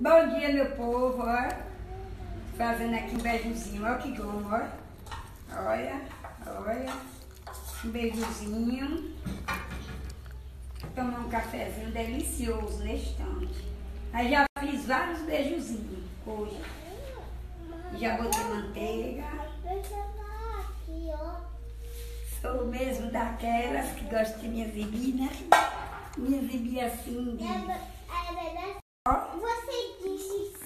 Bom dia, meu povo, ó. Fazendo aqui um beijozinho, ó que bom, ó. Olha, olha. Um beijozinho. Tomar um cafezinho delicioso neste instante. Aí já fiz vários beijozinhos hoje. Já botei manteiga. Sou mesmo daquelas que gostam de me exibir, né? Me exibir assim de... Ó,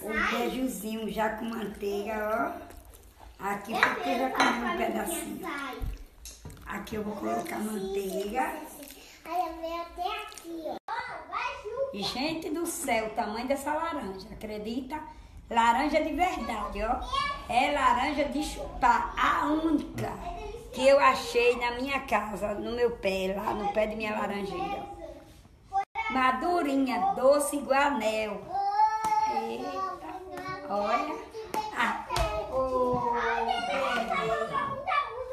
Você disse o já com manteiga, ó. Aqui porque já comi um pedacinho. Aqui eu vou colocar manteiga. E, gente do céu, o tamanho dessa laranja, acredita? Laranja de verdade, ó. É laranja de chupar, a única que eu achei na minha casa, no meu pé, lá no pé de minha laranjeira. Madurinha, doce igual anel. Eita, olha. Ah.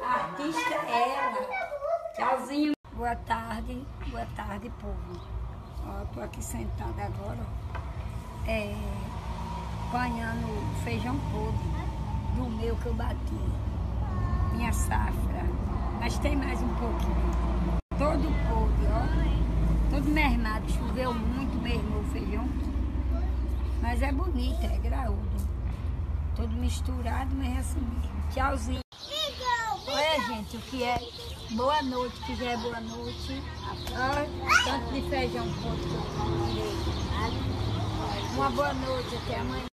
A artista é ela. Tchauzinho. Boa tarde, boa tarde, povo. Ó, tô aqui sentada agora, ó. É, apanhando feijão podre do meu que eu bati. Minha safra. Mas tem mais um pouquinho. Todo podre, ó. Todo mermado. Choveu muito, mermou o feijão. Mas é bonito, é graúdo. Todo misturado, mas é assim mesmo. Tchauzinho. Olha, gente, o que é boa noite, que já é boa noite. Ó, tanto de feijão podre que eu. Uma boa noite, até amanhã.